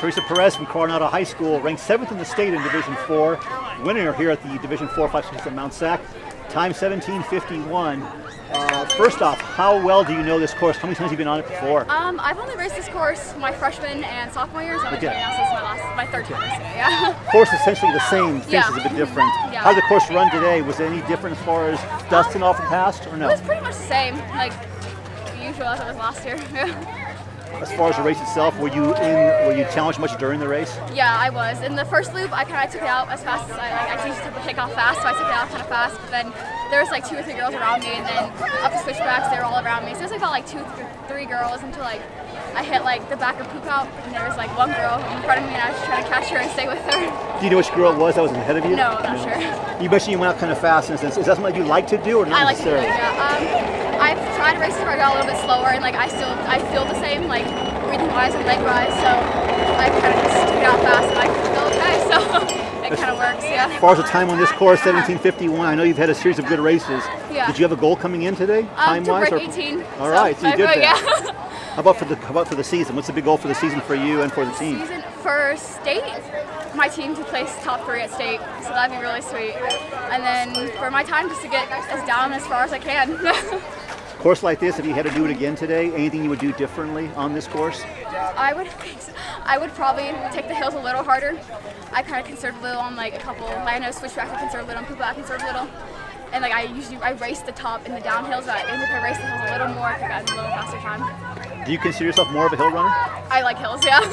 Teresa Perez from Coronado High School, ranked seventh in the state in Division Four, winner here at the Division Four Five Six at Mount SAC, time 17:51. Uh, first off, how well do you know this course? How many times have you been on it before? Um, I've only raced this course my freshman and sophomore years. I'm Okay. okay. now, so this is my last, my third time racing. Yeah. course is essentially the same, face Yeah. is a bit different. Yeah. How did the course run today? Was it any different as far as dust and all from past, or no? It was pretty much the same, like usual as it was last year. As far as the race itself, were you in? Were you challenged much during the race? yeah, I was. In the first loop, I kind of took it out as fast as I like. I used to take off fast, so I took it out kind of fast. But then there was like two or three girls around me, and then up the switchbacks, they were all around me. So it was like about like two, th- three girls until like I hit like the back of poop out, and there was like one girl in front of me, and I was trying to catch her and stay with her. Do you know which girl it was that was ahead of you? No, I'm not sure. You mentioned you went out kind of fast. In a sense. Is that something that you like to do, or not I like to do necessarily? it, yeah. Um, I've tried races where I got a little bit slower, and like I still I feel the same, like breathing wise and leg wise. So I kind of just took it out fast, and I feel okay. So it kind of works, yeah. As far as the time on this course, 1751, I know you've had a series of good races. Yeah. Did you have a goal coming in today, Um, to time-wise? break or- 18. All so right, so you I- did that. Yeah. How about for the how about for the season? What's the big goal for the season for you and for the team? Season for state, my team to place top three at state, so that'd be really sweet. And then for my time, just to get as down as far as I can. Course like this, if you had to do it again today, anything you would do differently on this course? I would, I would probably take the hills a little harder. I kind of conserved a little on like a couple. I know switchback I conserved a little, on poop I conserved a little, and like I usually I race the top and the downhills. But I if I race the hills a little more, I could get a little faster time. Do you consider yourself more of a hill runner? I like hills, yeah.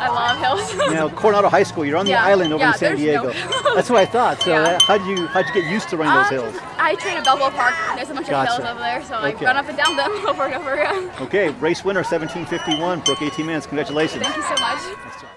I love hills. Now, Coronado High School, you're on the Yeah, island over yeah, in San Diego. no- That's what I thought. So, Yeah. uh, how'd you how'd you get used to running those Um, hills? I train at Belleville Park. There's a bunch Gotcha. of hills over there, so I Okay. run up and down them over and over. again. Okay, race winner 1751, broke 18 minutes. Congratulations. Thank you so much.